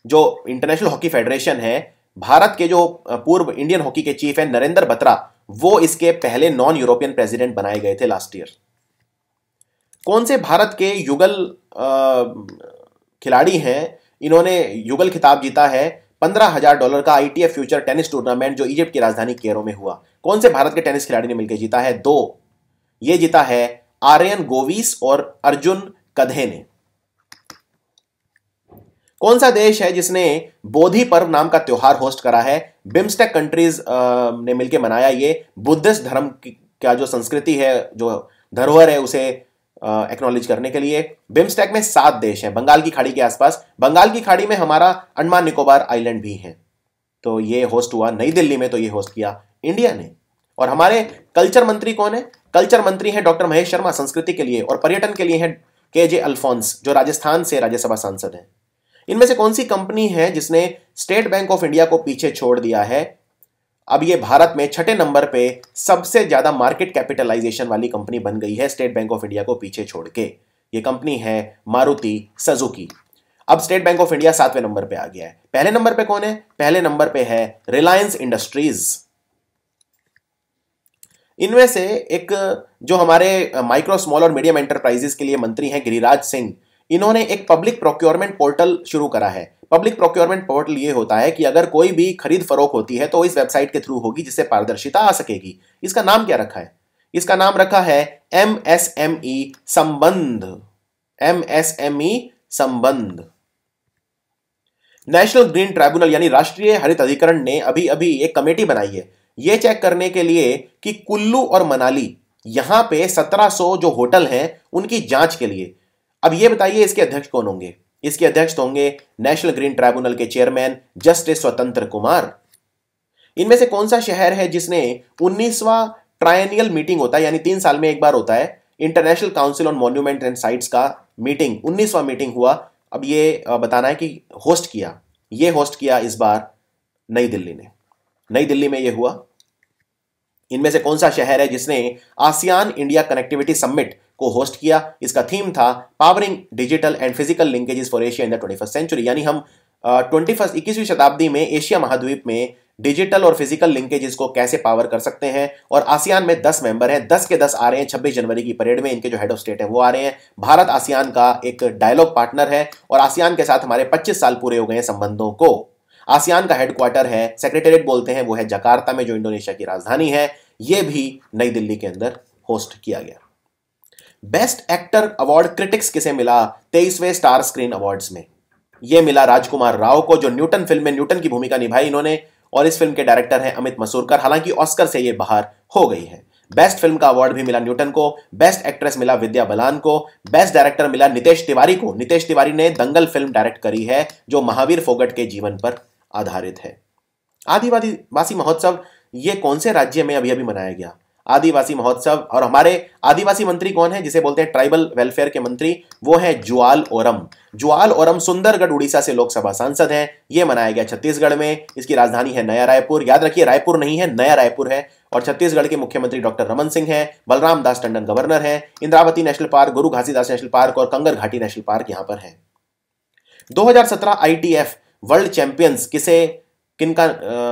जो इंटरनेशनल हॉकी फेडरेशन है, भारत के जो पूर्व इंडियन हॉकी के चीफ है नरेंद्र बत्रा, वो इसके पहले नॉन यूरोपियन प्रेसिडेंट बनाए गए थे लास्ट ईयर। कौन से भारत के युगल खिलाड़ी हैं, इन्होंने युगल खिताब जीता है, पंद्रह हज़ार डॉलर का आईटीएफ फ्यूचर टेनिस टूर्नामेंट जो इजिप्ट की राजधानी केरो में हुआ। कौन से भारत के टेनिस खिलाड़ी ने मिलकर जीता है? दो। ये जीता है आर्यन गोविस और अर्जुन कधे ने। कौन सा देश है जिसने बोधि पर्व नाम का त्योहार होस्ट करा है? बिम्स्टेक कंट्रीज़ ने मिलकर मनाया ये। बुद्धिस्ट धर्म का जो संस्कृति है, जो धरोहर है, उसे एक्नॉलेज करने के लिए। बिम्स्टेक में सात देश हैं, बंगाल की खाड़ी के आसपास। बंगाल की खाड़ी में हमारा अंडमान निकोबार आइलैंड भी है। तो ये होस्ट हुआ नई दिल्ली में तो ये होस्ट किया इंडिया ने। और हमारे कल्चर मंत्री कौन है? कल्चर मंत्री हैं डॉक्टर महेश शर्मा, संस्कृति के लिए और पर्यटन के लिए है के जे अल्फोंस, जो राजस्थान से राज्यसभा सांसद हैं। इनमें से कौन सी कंपनी है जिसने स्टेट बैंक ऑफ़ इंडिया को पीछे छोड़ दिया है? अब ये भारत में छठे नंबर पे सबसे ज़्यादा मार्केट कैपिटलाइजेशन वाली कंपनी बन गई है स्टेट बैंक ऑफ़ इंडिया को पीछे छोड़ के। ये कंपनी है मारुति सजुकी अब स्टेट बैंक ऑफ़ इंडिया सातवें नंबर पे आ गया है। पहले नंबर पे कौन है? पहले नंबर पे है रिलायंस इंडस्ट्रीज़ इनमें से एक जो हमारे माइक्रो स्मॉल और मीडियम एंटरप्राइजेस के लिए मंत्री हैं गिरिराज सिंह। इन्होंने एक पब्लिक प्रोक्योरमेंट पोर्टल शुरू करा है। पब्लिक प्रोक्योरमेंट पोर्टल ये होता है कि अगर कोई भी खरीद फरोख होती है तो इस वेबसाइट के थ्रू होगी, जिससे पारदर्शिता आ सकेगी। इसका नाम क्या रखा है? इसका नाम रखा है एम एस एम ई संबंध। एम एस एम ई संबंध। नेशनल ग्रीन ट्राइब्यूनल यानी राष्ट्रीय हरित अधिकरण ने अभी अभी एक कमेटी बनाई है। यह चेक करने के लिए कि कुल्लू और मनाली, यहाँ पे 1700 जो होटल हैं, उनकी जाँच के लिए। अब यह बताइए, इसके अध्यक्ष कौन होंगे? इसके अध्यक्ष तो होंगे नेशनल ग्रीन ट्राइब्यूनल के चेयरमैन जस्टिस स्वतंत्र कुमार इनमें से कौन सा शहर है जिसने उन्नीसवा ट्रायनियल मीटिंग होता है, यानी तीन साल में एक बार होता है international council on monument and sites का मीटिंग उन्नीसवा मीटिंग हुआ। अब ये बताना है कि होस्ट किया, ये होस्ट किया इस बार नई दिल्ली ने। नई दिल्ली में ये हुआ। इनमें से कौन सा शहर है जिसने आसियान इंडिया कनेक्टिविटी समिट को होस्ट किया। इसका थीम था powering digital and physical linkages for Asia in the twenty century यानी हम ट्वेंटी फ़र्स्ट इक्कीसवीं शताब्दी में एशिया महाद्वीप में डिजिटल और फ़िज़िकल लिंकेजेस को कैसे पावर कर सकते हैं? और आसियान में दस मेंबर हैं। दस के दस आ रहे हैं। छब्बीस जनवरी की परेड में इनके जो हेड ऑफ़ स्टेट है वो आ रहे हैं। भारत आसियान का एक डायलॉग पार्टनर है और आसियान के साथ हमारे पच्चीस साल पूरे हो गए हैं संबंधों को। आसियान का हेडक्वार्टर है सेक्रेटेरिएट बोलते हैं, वो है जकार्ता में, जो इंडोनेशिया की राजधानी है। ये भी नई दिल्ली के अंदर होस्ट किया गया। बेस्ट एक्टर अवार्ड क्रिटिक्स किसे मिला तेईसवें स्टार स्क्रीन अवार्ड्स में? यह मिला राजकुमार राव को, जो न्यूटन फ़िल्म में न्यूटन की भूमिका निभाई इन्होंने, और इस फ़िल्म के डायरेक्टर हैं अमित मसूरकर। हालाँकि ऑस्कर से ये बाहर हो गई है। बेस्ट फ़िल्म का अवार्ड भी मिला न्यूटन को बेस्ट एक्ट्रेस मिला विद्या बलान को बेस्ट डायरेक्टर मिला नितेश तिवारी को। नितेश तिवारी ने दंगल फ़िल्म डायरेक्ट करी है, जो महावीर फोगट के जीवन पर आधारित है। आदिवासी महोत्सव, ये कौन से राज्य में अभी अभी मनाया गया? आदिवासी महोत्सव। और हमारे आदिवासी मंत्री कौन है, जिसे बोलते हैं ट्राइबल वेलफेयर के मंत्री, वो है जुआल ओरम। जुआल ओरम सुंदरगढ़, उड़ीसा से लोकसभा सांसद हैं। ये मनाया गया छत्तीसगढ़ में। इसकी राजधानी है नया रायपुर। याद रखिए, रायपुर नहीं है, नया रायपुर है। और छत्तीसगढ़ के मुख्यमंत्री डॉक्टर रमन सिंह हैं, बलराम दास टंडन गवर्नर हैं, इंद्रावती नेशनल पार्क, गुरु घासीदास नेशनल पार्क और कंगर घाटी नेशनल पार्क यहाँ पर है। 2017 आईटीएफ वर्ल्ड चैंपियंस किसे, किनका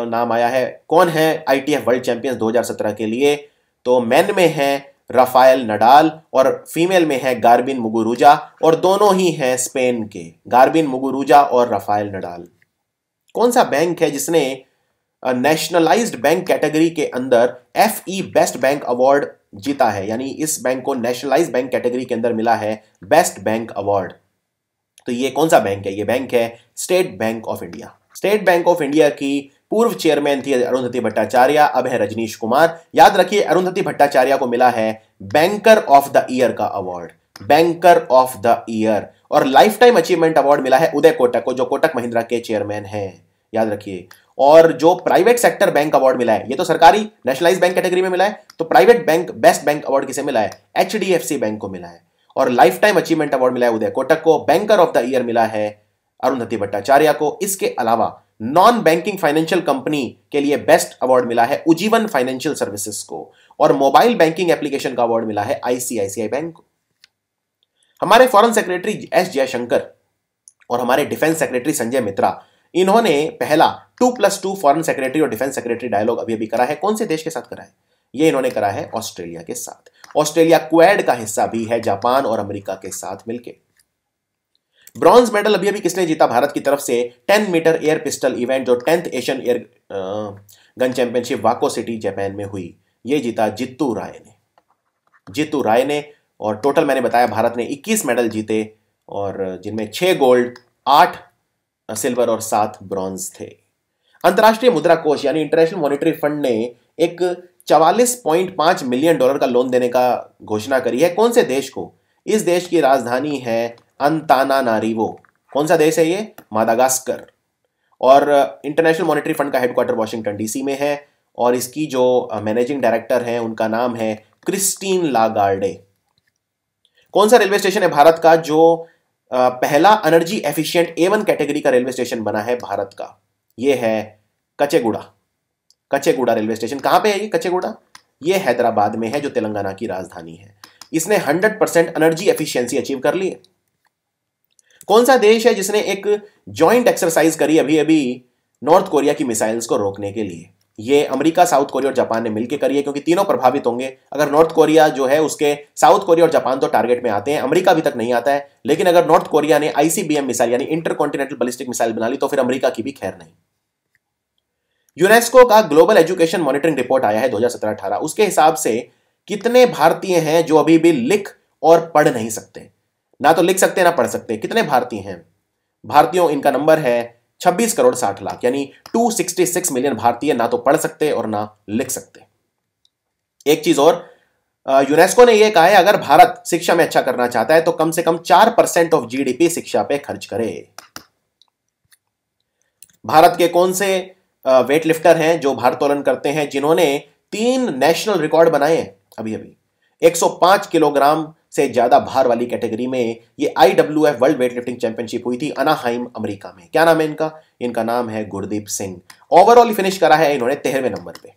नाम आया है? कौन है आईटीएफ वर्ल्ड चैंपियंस 2017 के लिए? तो मेन में है राफायल नडाल और फीमेल में है गार्बिन मुगुरुजा और दोनों ही हैं स्पेन के, गार्बिन मुगुरुजा और राफायल नडाल। कौन सा बैंक है जिसने नेशनलाइज्ड बैंक कैटेगरी के अंदर F E best bank award जीता है? यानी इस बैंक को नेशनलाइज्ड बैंक कैटेगरी के अंदर मिला है बेस्ट बैंक अवार्ड। तो ये कौन सा बैंक है? ये बैंक है State Bank of India. State Bank of India की पूर्व चेयरमैन थी अरुंधति भट्टाचार्य, अब है रजनीश कुमार। याद रखिए, अरुंधति भट्टाचार्य को मिला है बैंकर ऑफ़ द ईयर का award banker of the year और लाइफ टाइम अचीवमेंट अवार्ड मिला है उदय कोटक को, जो कोटक महिंद्रा के चेयरमैन हैं। याद रखिए। और जो प्राइवेट सेक्टर बैंक अवार्ड मिला है, ये तो सरकारी नेशनलाइज बैंक कैटेगरी में मिला है तो private bank best bank award किसे मिला है? एचडीएफसी बैंक को मिला है। और लाइफ टाइम अचीवमेंट अवार्ड मिला है उदय कोटक को। बैंकर ऑफ़ द ईयर मिला है अरुंधति भट्टाचार्य को। इसके अलावा नॉन बैंकिंग फाइनेंशियल कंपनी के लिए बेस्ट अवार्ड मिला है उजीवन फाइनेंशियल सर्विसेज़ को और मोबाइल बैंकिंग एप्लीकेशन का अवार्ड मिला है आईसीआईसीआई बैंक को। हमारे फॉरेन सेक्रेटरी एस जयशंकर और हमारे डिफेंस सेक्रेटरी संजय मित्रा, इन्होंने पहला two plus two foreign secretary और डिफेंस सेक्रेटरी डायलॉग अभी अभी करा है। कौन से देश के साथ करा है? ये इन्होंने करा है ऑस्ट्रेलिया के साथ। ऑस्ट्रेलिया क्वेड का हिस्सा भी है, जापान और अमेरिका के साथ मिलकर ब्रॉन्ज मेडल अभी अभी किसने जीता भारत की तरफ़ से? 10 मीटर एयर पिस्टल इवेंट, जो tenth Asian air gun championship Wako city, Japan में हुई। ये जीता जित्तू राय ने। जित्तू राय ने, और टोटल मैंने बताया, भारत ने 21 मेडल जीते, और जिनमें 6 गोल्ड, आठ सिल्वर और सात ब्रॉन्ज थे। अंतर्राष्ट्रीय मुद्रा कोष, यानी इंटरनेशनल मॉनिटरी फंड ने एक 44.5 मिलियन डॉलर का लोन देने का घोषणा करी है। कौन से देश को? इस देश की राजधानी है अंताना नारिवो कौन सा देश है ये? मादागास्कर और इंटरनेशनल मॉनेटरी फंड का हेडक्वार्टर वॉशिंगटन डीसी में है और इसकी जो मैनेजिंग डायरेक्टर है, उनका नाम है क्रिस्टीन लागार्डे कौन सा रेलवे स्टेशन है भारत का जो पहला energy efficient A one category का रेलवे स्टेशन बना है भारत का? ये है कचेगुड़ा. कचेगुड़ा रेलवे स्टेशन कहाँ पे है ये कचेगुड़ा? ये हैदराबाद में है, जो तेलंगाना की राजधानी है। इसने 100 परसेंट एनर्जी एफिशिएंसी अचीव कर ली है। कौन सा देश है जिसने एक ज्वाइंट एक्सरसाइज करी अभी अभी नॉर्थ कोरिया की मिसाइल्स को रोकने के लिए? ये अमेरिका साउथ कोरिया और जापान ने मिलकर करी है, क्योंकि तीनों प्रभावित होंगे। अगर नॉर्थ कोरिया जो है उसके साउथ कोरिया और जापान तो टारगेट में आते हैं, अमेरिका अभी तक नहीं आता है। लेकिन अगर नॉर्थ कोरिया ने आईसीबीएम मिसाइल यानी इंटर कॉन्टिनेंटल बलिस्टिक मिसाइल बना ली तो फिर अमेरिका की भी खैर नहीं। यूनेस्को का ग्लोबल एजुकेशन मॉनिटरिंग रिपोर्ट आया है 2017-18 उसके हिसाब से कितने भारतीय हैं जो अभी भी लिख और पढ़ नहीं सकते? ना तो लिख सकते, ना पढ़ सकते। कितने भारतीय हैं? भारतीयों, इनका नंबर है 26 करोड़ 60 लाख, यानी 266 मिलियन भारतीय ना तो पढ़ सकते और ना लिख सकते। एक चीज़ और यूनेस्को ने यह कहा है, अगर भारत शिक्षा में अच्छा करना चाहता है तो कम से कम चार परसेंट ऑफ़ जीडीपी शिक्षा पे खर्च करे। भारत के कौन से वेट लिफ्टर हैं जो भारोत्तोलन करते हैं, जिन्होंने तीन नेशनल रिकॉर्ड बनाए हैं अभी अभी 105 किलोग्राम से ज़्यादा भार वाली कैटेगरी में ये I W F world weightlifting championship हुई थी अनाहाइम अमेरिका में। क्या नाम है इनका? इनका नाम है गुरदीप सिंह। ओवरऑल फिनिश करा है इन्होंने तेरहवें नंबर पे।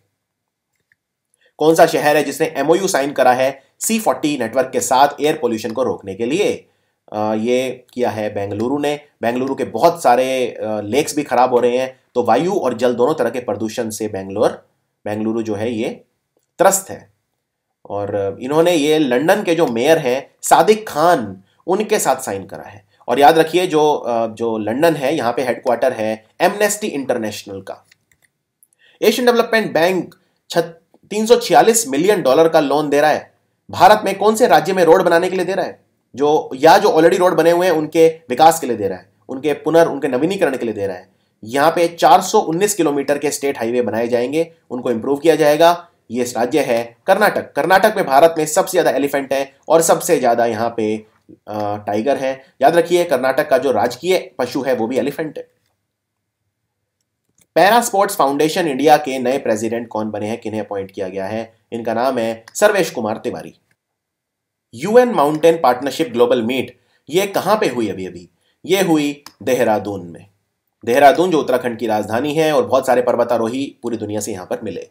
कौन सा शहर है जिसने एमओयू साइन करा है सी फोर्टी नेटवर्क के साथ एयर पोल्यूशन को रोकने के लिए? आ, ये किया है बेंगलुरु ने। बेंगलुरु के बहुत सारे लेक्स भी खराब हो रहे हैं। तो वायु और जल दोनों तरह के प्रदूषण से बेंगलोर बेंगलुरु जो है ये त्रस्त है। और इन्होंने ये लंदन के जो मेयर हैं, सादिक खान, उनके साथ साइन करा है। और याद रखिए जो जो लंदन है, यहाँ पे हेडक्वार्टर है एमनेस्टी इंटरनेशनल का। एशियन डेवलपमेंट बैंक तीन सौ छियालीस मिलियन डॉलर का लोन दे रहा है। भारत में कौन से राज्य में रोड बनाने के लिए दे रहा है? जो, या जो ऑलरेडी रोड बने हुए हैं, उनके विकास के लिए दे रहा है। उनके पुनर्, उनके नवीनीकरण के लिए दे रहा है। यहाँ पे 419 किलोमीटर के स्टेट हाईवे बनाए जाएँगे, उनको इंप्रूव किया जाएगा। ये राज्य है कर्नाटक। कर्नाटक में भारत में सबसे ज़्यादा एलिफेंट है और सबसे ज़्यादा यहाँ पे टाइगर है। याद रखिए, कर्नाटक का जो राजकीय पशु है, वो भी एलिफेंट है। पैरा स्पोर्ट्स फाउंडेशन इंडिया के नए प्रेसिडेंट कौन बने हैं, किन्हें अपॉइंट किया गया है? इनका नाम है Sarvesh Kumar Tiwari. UN mountain partnership global meet, ये कहाँ पे हुई अभी अभी? ये हुई देहरादून में। देहरादून जो उत्तराखंड की राजधानी है और बहुत सारे पर्वतारोही पूरी दुनिया से यहाँ पर मिले।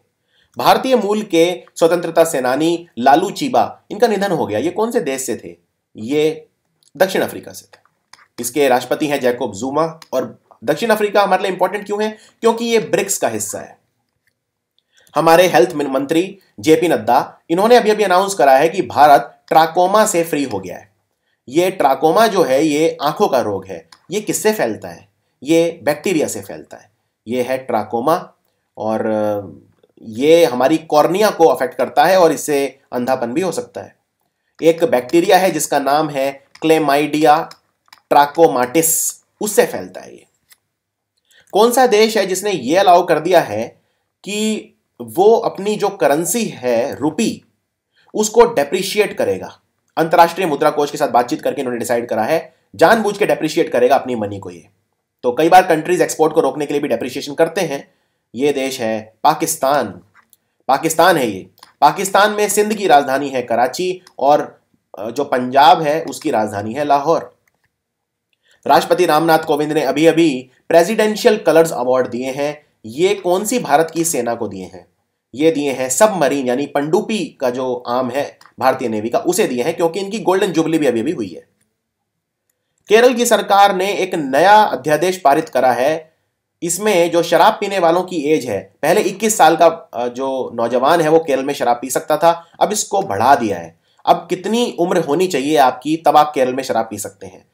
भारतीय मूल के स्वतंत्रता सेनानी लालू चीबा, इनका निधन हो गया। ये कौन से देश से थे? ये दक्षिण अफ्रीका से थे। इसके राष्ट्रपति हैं जैकोब जूमा और दक्षिण अफ्रीका हमारे लिए इंपॉर्टेंट क्यों है? क्योंकि ये ब्रिक्स का हिस्सा है। हमारे हेल्थ मंत्री जेपी नड्डा, इन्होंने अभी अभी अनाउंस करा है कि भारत ट्राकोमा से फ्री हो गया है। ये ट्राकोमा जो है, ये आँखों का रोग है। ये किससे फैलता है? ये बैक्टीरिया से फैलता है। ये है ट्राकोमा और ये हमारी कॉर्निया को अफेक्ट करता है और इससे अंधापन भी हो सकता है। एक बैक्टीरिया है जिसका नाम है क्लेमाइडिया ट्राकोमाटिस उससे फैलता है ये। कौन सा देश है जिसने ये अलाउ कर दिया है कि वो अपनी जो करेंसी है रुपी उसको डेप्रिशिएट करेगा? अंतर्राष्ट्रीय मुद्रा कोष के साथ बातचीत करके इन्होंने डिसाइड करा है। जानबूझ के डेप्रिशिएट करेगा अपनी मनी को ये। तो कई बार कंट्रीज़ एक्सपोर्ट को रोकने के लिए भी डेप्रिशिएशन करते हैं। ये देश है पाकिस्तान। पाकिस्तान है ये। पाकिस्तान में सिंध की राजधानी है कराची और जो पंजाब है, उसकी राजधानी है लाहौर। राष्ट्रपति रामनाथ कोविंद ने अभी अभी प्रेसिडेंशियल कलर्स अवार्ड दिए हैं। ये कौन सी भारत की सेना को दिए हैं? ये दिए हैं सब मरीन यानी पंडुपी का जो आम है, भारतीय नेवी का, उसे दिए हैं क्योंकि इनकी गोल्डन जुबली भी अभी अभी हुई है। केरल की सरकार ने एक नया अध्यादेश पारित करा है इसमें जो शराब पीने वालों की एज है, पहले 21 साल का जो नौजवान है वो केरल में शराब पी सकता था, अब इसको बढ़ा दिया है। अब कितनी उम्र होनी चाहिए आपकी, तब आप केरल में शराब पी सकते हैं।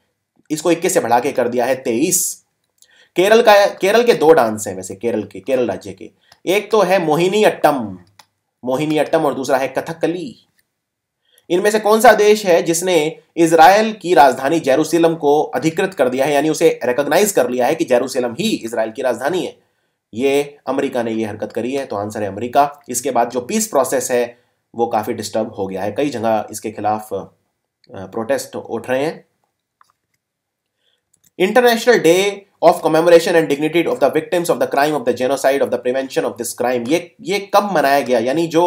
इसको 21 से बढ़ा के कर दिया है 23 केरल का, केरल के दो डांस हैं वैसे, केरल के, केरल राज्य के। एक तो है मोहिनी अट्टम मोहिनी अट्टम और दूसरा है कथकली। इनमें से कौन सा देश है जिसने इसराइल की राजधानी जेरूसलम को अधिकृत कर दिया है, यानी उसे रिकॉग्नाइज कर लिया है कि जेरूसलम ही इसराइल की राजधानी है? ये अमेरिका ने ये हरकत करी है तो आंसर है अमेरिका। इसके बाद जो पीस प्रोसेस है, वो काफ़ी डिस्टर्ब हो गया है। कई जगह इसके खिलाफ प्रोटेस्ट उठ रहे हैं। International day of commemoration and dignity of the victims of the crime of the genocide of the prevention of this crime ये ये कब मनाया गया? यानी जो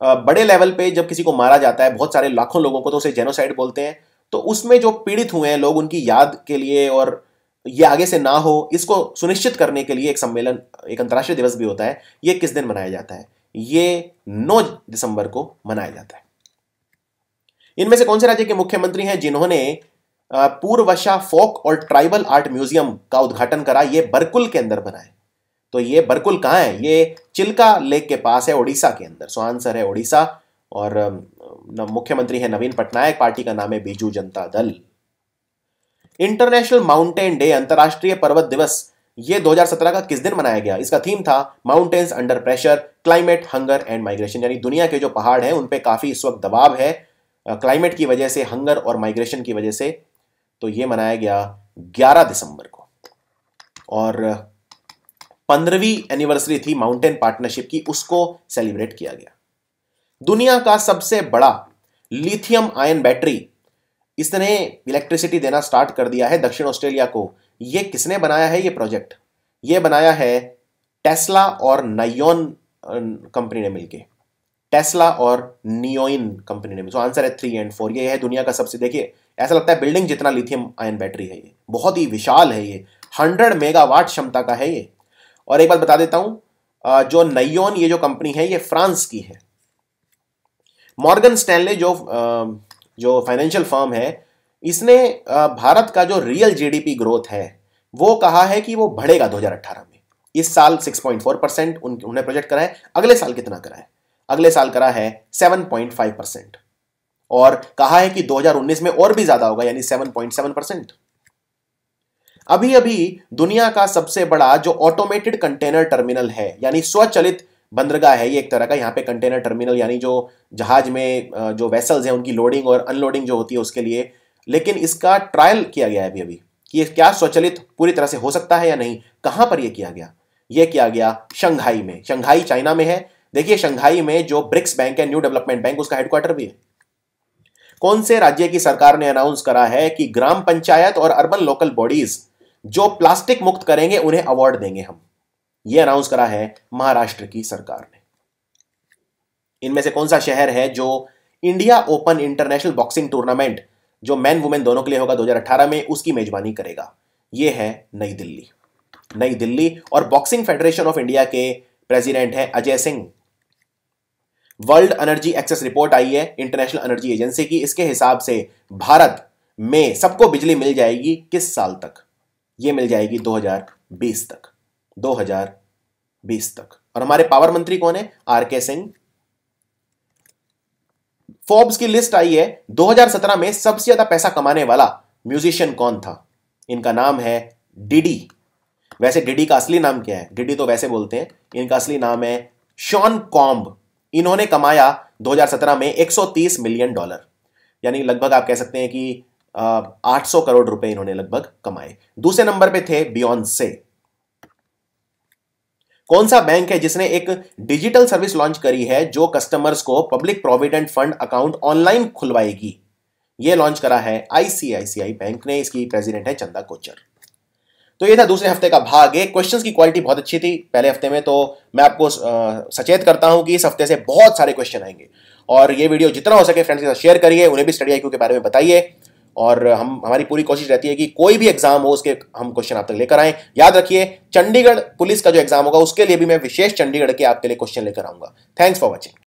बड़े लेवल पे जब किसी को मारा जाता है, बहुत सारे लाखों लोगों को तो उसे जेनोसाइड बोलते हैं तो उसमें जो पीड़ित हुए हैं लोग, उनकी याद के लिए और ये आगे से ना हो, इसको सुनिश्चित करने के लिए एक सम्मेलन, एक अंतर्राष्ट्रीय दिवस भी होता है, ये किस दिन मनाया जाता है? ये 9 दिसंबर को मनाया जाता है। इनमें से कौन से राज्य के मुख्यमंत्री हैं जिन्होंने पूर्वशा फोक और ट्राइबल आर्ट म्यूज़ियम का उद्घाटन करा, ये बरकुल के अंदर बना है तो ये बरकुल कहाँ है? ये चिल्का लेक के पास है ओडिशा के अंदर। सो आंसर है ओडिशा और मुख्यमंत्री है नवीन पटनायक, पार्टी का नाम है Biju Janata Dal. International mountain day, अंतर्राष्ट्रीय पर्वत दिवस, ये 2017 का किस दिन मनाया गया? इसका थीम था mountains under pressure climate hunger and migration यानी दुनिया के जो पहाड़ हैं, उन पे काफ़ी इस वक्त दबाव है क्लाइमेट की वजह से हंगर और माइग्रेशन की वजह से। तो ये मनाया गया 11 दिसंबर को। और पंद्रहवीं एनिवर्सरी थी माउंटेन पार्टनरशिप की, उसको सेलिब्रेट किया गया। दुनिया का सबसे बड़ा लिथियम आयन बैटरी इसने इलेक्ट्रिसिटी देना स्टार्ट कर दिया है दक्षिण ऑस्ट्रेलिया को। ये किसने बनाया है ये प्रोजेक्ट ये बनाया है टेस्ला और नयोन कंपनी ने मिलके। टेस्ला और नियोइन कंपनी ने मिलकर आंसर है थ्री एंड फोर ये है दुनिया का सबसे, देखिए, ऐसा लगता है बिल्डिंग जितना लिथियम आयन बैटरी है ये। बहुत ही विशाल है ये। हंड्रेड मेगावाट क्षमता का है ये। और एक बात बता देता हूँ जो नयोन ये जो कंपनी है, ये फ्रांस की है। मॉर्गन स्टैनले जो जो फाइनेंशियल फर्म है, इसने भारत का जो रियल जीडीपी ग्रोथ है, वो कहा है कि वो बढ़ेगा 2018 में। इस साल 6.4 परसेंट उन्होंने प्रोजेक्ट करा है, अगले साल कितना करा है? अगले साल करा है 7.5 परसेंट और कहा है कि 2019 में और भी ज़्यादा होगा, यानी 7.7 परसेंट अभी अभी दुनिया का सबसे बड़ा जो ऑटोमेटेड कंटेनर टर्मिनल है, यानी स्वचलित बंदरगाह है, ये एक तरह का यहाँ पे कंटेनर टर्मिनल यानी जो जहाज़ में जो वेसल्स हैं, उनकी लोडिंग और अनलोडिंग जो होती है उसके लिए। लेकिन इसका ट्रायल किया गया है अभी अभी कि ये क्या स्वचलित पूरी तरह से हो सकता है या नहीं, कहाँ पर यह किया गया? यह किया गया शंघाई में। शंघाई चाइना में है। देखिए, शंघाई में जो ब्रिक्स बैंक है, न्यू डेवलपमेंट बैंक, उसका हेडक्वार्टर भी है। कौन से राज्य की सरकार ने अनाउंस करा है कि ग्राम पंचायत और अर्बन लोकल बॉडीज जो प्लास्टिक मुक्त करेंगे, उन्हें अवार्ड देंगे हम। यह अनाउंस करा है महाराष्ट्र की सरकार ने। इनमें से कौन सा शहर है जो India open international boxing tournament जो मैन वुमेन दोनों के लिए होगा 2018 में, उसकी मेजबानी करेगा? यह है नई दिल्ली। नई दिल्ली और बॉक्सिंग फेडरेशन ऑफ़ इंडिया के प्रेसिडेंट है Ajay Singh. World energy access report आई है इंटरनेशनल एनर्जी एजेंसी की। इसके हिसाब से भारत में सबको बिजली मिल जाएगी किस साल तक? ये मिल जाएगी 2020 तक 2020 तक। और हमारे पावर मंत्री कौन है? R K Singh. फोर्ब्स की लिस्ट आई है 2017 में सबसे ज़्यादा पैसा कमाने वाला म्यूजिशियन कौन था? इनका नाम है डिडी वैसे डिडी का असली नाम क्या है? डिडी तो वैसे बोलते हैं। इनका असली नाम है शॉन कॉम्ब इन्होंने कमाया 2017 में 130 मिलियन डॉलर यानी लगभग आप कह सकते हैं कि 800 करोड़ रुपए इन्होंने लगभग कमाए। दूसरे नंबर पे थे बियॉन्ड से कौन सा बैंक है जिसने एक डिजिटल सर्विस लॉन्च करी है जो कस्टमर्स को public provident fund account online खुलवाएगी? यह लॉन्च करा है आईसीआईसीआई बैंक ने। इसकी प्रेसिडेंट है चंदा कोचर तो ये था दूसरे हफ़्ते का भाग। एक क्वेश्चंस की क्वालिटी बहुत अच्छी थी पहले हफ़्ते में तो मैं आपको सचेत करता हूँ कि इस हफ़्ते से बहुत सारे क्वेश्चन आएँगे। और ये वीडियो जितना हो सके फ्रेंड्स के साथ शेयर करिए, उन्हें भी स्टडी आईक्यू के बारे में बताइए। और हम, हमारी पूरी कोशिश रहती है कि कोई भी एग्ज़ाम हो, उसके हम क्वेश्चन आप तक लेकर आए। याद रखिए, चंडीगढ़ पुलिस का जो एग्ज़ाम होगा, उसके लिए भी मैं विशेष चंडीगढ़ के आपके लिए क्वेश्चन लेकर आऊँगा। Thanks for watching